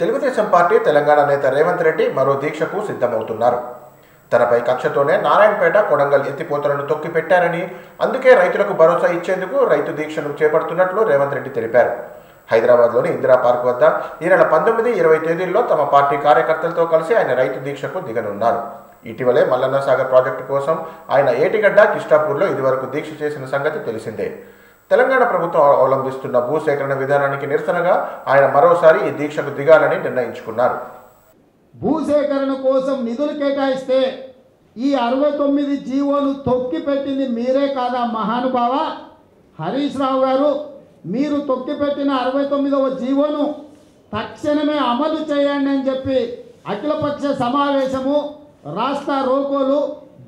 Telugu Desam party Telangana నేత రేవంత్ రెడ్డి మరో దీక్షకు సిద్ధమవుతున్నారు. తనపై కక్షతోనే నారాయణపేట కొడంగల్ ఎత్తిపోతలను తొక్కిపెట్టారని అందుకే రైతులకు భరోసా ఇచ్చేందుకు రైతు దీక్షను చేపడుతున్నట్లు రేవంత్ రెడ్డి తెలిపారు. హైదరాబాద్లోని ఇందిరా పార్క్ వద్ద ఈ నెల పంతొమ్మిది ఇరవై తేదీల్లో తమ పార్టీ కార్యకర్తలతో కలిసి ఆయన రైతు దీక్షకు దిగనున్నారు. ఇటీవలే మల్లన్న సాగర్ ప్రాజెక్టు కోసం ఆయన ఏటిగడ్డ కిష్టాపూర్లో ఇదివరకు దీక్ష చేసిన సంగతి తెలిసిందే. తెలంగాణ ప్రభుత్వం అవలంబిస్తున్న భూసేకరణ విధానానికి నిరసనగా ఆయన మరోసారి ఈ దీక్షకు దిగాలని నిర్ణయించుకున్నారు. భూసేకరణ కోసం నిధులు కేటాయిస్తే ఈ అరవై తొమ్మిది జీవోలు తొక్కి పెట్టింది మీరే కాదా మహానుభావ? హరీష్ రావు గారు మీరు తొక్కి పెట్టిన అరవై తొమ్మిదవ జీవోను తక్షణమే అమలు చేయండి అని చెప్పి అఖిలపక్ష సమావేశము రాష్ట్ర రోకోలు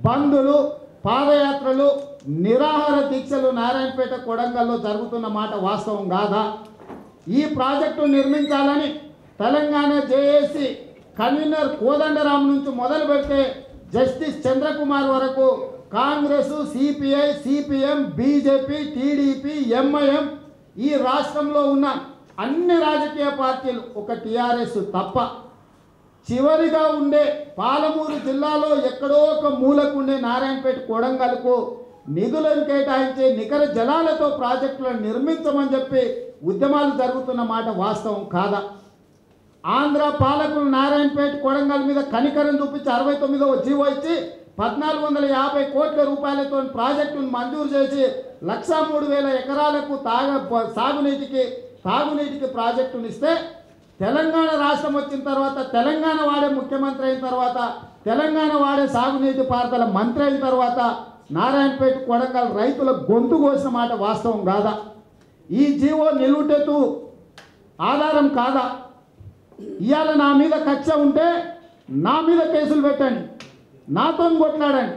బంధులు పాదయాత్రలు నిరాహార దీక్షలు నారాయణపేట కొడంగల్లో జరుగుతున్న మాట వాస్తవం కాదా? ఈ ప్రాజెక్టు నిర్మించాలని తెలంగాణ జేఏసీ కన్వీనర్ కోదండరాం నుంచి మొదలు పెడితే జస్టిస్ చంద్రకుమార్ వరకు Congress CPI CPM BJP TDP MIM ఈ రాష్ట్రంలో ఉన్న అన్ని రాజకీయ పార్టీలు ఒక టీఆర్ఎస్ తప్ప చివరిగా ఉండే పాలమూరు జిల్లాలో ఎక్కడో ఒక మూలకు ఉండే నారాయణపేట కొడంగల్కు నిధులను కేటాయించి నికర జలాలతో ప్రాజెక్టులను నిర్మించమని చెప్పి ఉద్యమాలు జరుగుతున్న మాట వాస్తవం కాదా? ఆంధ్ర పాలకులు నారాయణపేట కొడంగల్ మీద కనికరం చూపించి అరవై తొమ్మిదవ జీవో ఇచ్చి పద్నాలుగు వందల యాభై కోట్ల రూపాయలతో ప్రాజెక్టును మంజూరు చేసి లక్షా మూడు వేల ఎకరాలకు తాగ సాగునీటికి తాగునీటికి ప్రాజెక్టును ఇస్తే తెలంగాణ రాష్ట్రం వచ్చిన తర్వాత తెలంగాణ వాడే ముఖ్యమంత్రి అయిన తర్వాత తెలంగాణ వాడే సాగునీటి పారుదల మంత్రి అయిన తర్వాత నారాయణపేట కొడంగల్ రైతుల గొంతు కోసిన మాట వాస్తవం కాదా? ఈ జీవో నిలువుటెత్తు ఆధారం కాదా? ఇవాళ నా మీద కక్ష ఉంటే నా మీద కేసులు పెట్టండి. నాతో కొట్లాడండి.